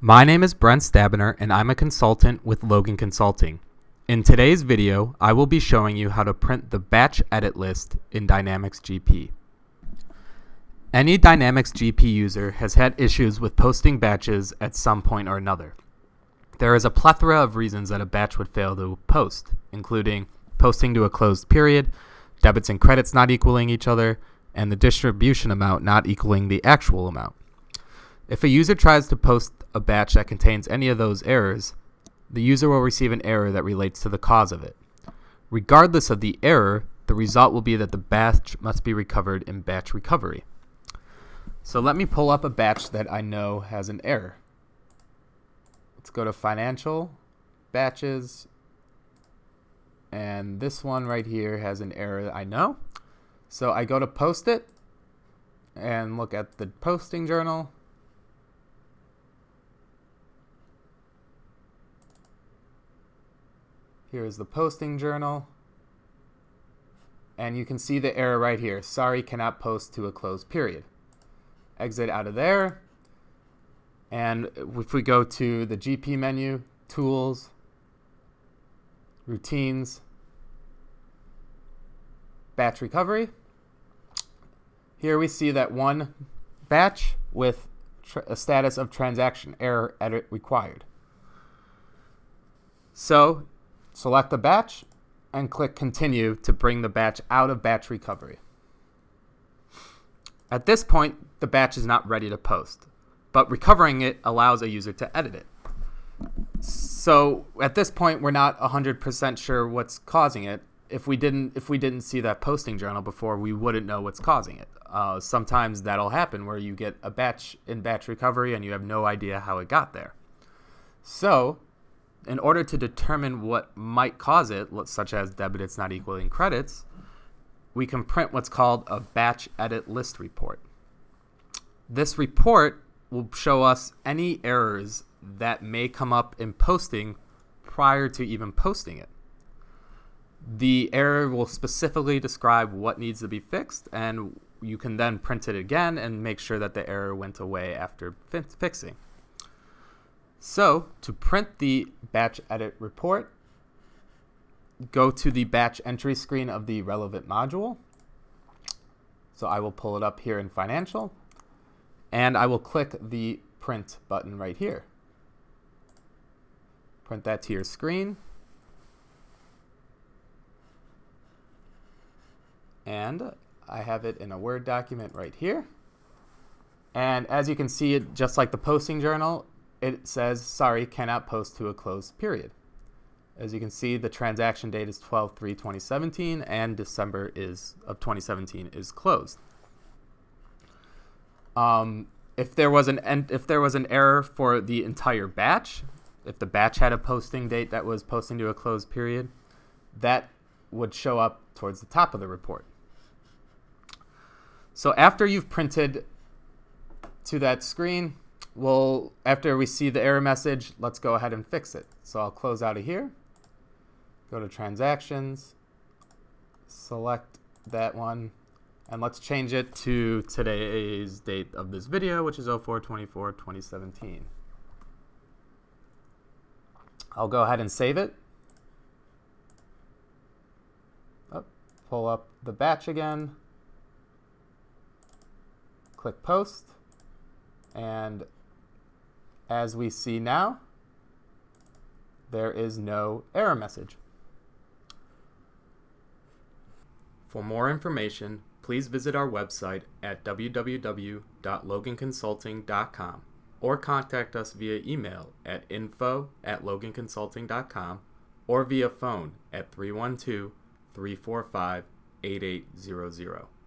My name is Brent Stabiner and I'm a consultant with Logan Consulting. In today's video, I will be showing you how to print the batch edit list in Dynamics GP. Any Dynamics GP user has had issues with posting batches at some point or another. There is a plethora of reasons that a batch would fail to post, including posting to a closed period, debits and credits not equaling each other, and the distribution amount not equaling the actual amount. If a user tries to post a batch that contains any of those errors, the user will receive an error that relates to the cause of it. Regardless of the error, the result will be that the batch must be recovered in batch recovery. So let me pull up a batch that I know has an error. Let's go to financial, batches, and this one right here has an error that I know. So I go to post it and look at the posting journal. Here is the posting journal. And you can see the error right here. Sorry, cannot post to a closed period. Exit out of there. And if we go to the GP menu, Tools, Routines, Batch Recovery. Here we see that one batch with a status of transaction error edit required. So select the batch and click continue to bring the batch out of batch recovery. At this point, the batch is not ready to post but recovering it allows a user to edit it. So at this point, we're not 100% sure what's causing it. If we didn't, if we didn't see that posting journal before, we wouldn't know what's causing it. Uh, sometimes that'll happen where you get a batch in batch recovery and you have no idea how it got there. So, in order to determine what might cause it, such as debits not equaling credits, we can print what's called a batch edit list report. This report will show us any errors that may come up in posting prior to even posting it. The error will specifically describe what needs to be fixed, and you can then print it again and make sure that the error went away after fi fixing. So, to print the batch edit report, go to the batch entry screen of the relevant module. So I will pull it up here in financial and I will click the print button right here. Print that to your screen. And I have it in a Word document right here. And as you can see, it just like the posting journal, it says, sorry, cannot post to a closed period. As you can see, the transaction date is 12-3-2017 and December is of 2017 is closed. Um, if there was an if there was an error for the entire batch, if the batch had a posting date that was posting to a closed period, that would show up towards the top of the report. So after you've printed to that screen, we'll, after we see the error message, let's go ahead and fix it. So I'll close out of here, go to transactions, select that one, and let's change it to today's date of this video, which is 0424 2017. I'll go ahead and save it. Oh, pull up the batch again. Click post. And as we see now, there is no error message. For more information, please visit our website at www.loganconsulting.com or contact us via email at info at loganconsulting.com or via phone at 312 345 8800.